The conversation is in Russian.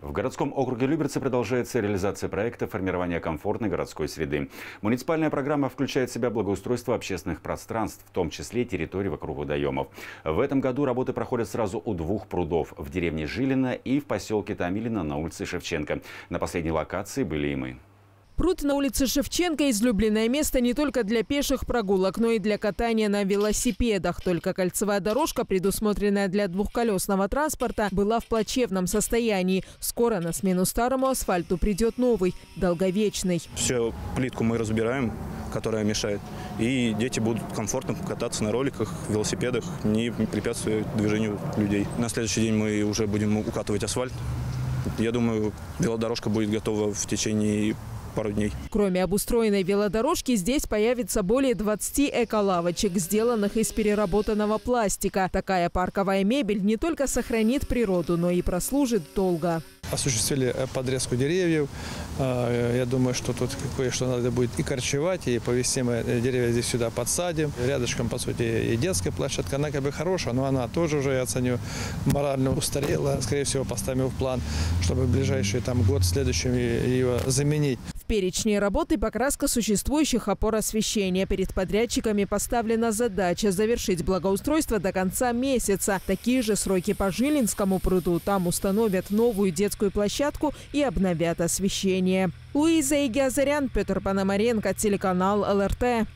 В городском округе Люберцы продолжается реализация проекта формирования комфортной городской среды. Муниципальная программа включает в себя благоустройство общественных пространств, в том числе территорий вокруг водоемов. В этом году работы проходят сразу у двух прудов – в деревне Жилина и в поселке Тамилина на улице Шевченко. На последней локации были и мы. Пруд на улице Шевченко – излюбленное место не только для пеших прогулок, но и для катания на велосипедах. Только кольцевая дорожка, предусмотренная для двухколесного транспорта, была в плачевном состоянии. Скоро на смену старому асфальту придет новый, долговечный. Всю плитку мы разбираем, которая мешает. И дети будут комфортно кататься на роликах, велосипедах, не препятствуя движению людей. На следующий день мы уже будем укатывать асфальт. Я думаю, велодорожка будет готова в течение пару дней. Кроме обустроенной велодорожки, здесь появится более 20 эколавочек, сделанных из переработанного пластика. Такая парковая мебель не только сохранит природу, но и прослужит долго осуществили э, подрезку деревьев. А, я думаю, что тут кое-что надо будет и корчевать, и повести мы э, деревья здесь сюда подсадим. Рядышком, по сути, и детская площадка. Она как бы хорошая, но она тоже уже, я ценю, морально устарела. Скорее всего, поставим в план, чтобы в ближайший там, год следующий ее заменить перечне работы покраска существующих опор освещения. Перед подрядчиками поставлена задача завершить благоустройство до конца месяца. Такие же сроки по Жилинскому пруду. Там установят новую детскую площадку и обновят освещение. Луиза Игиазарян, Петр Пономаренко, телеканал ЛРТ.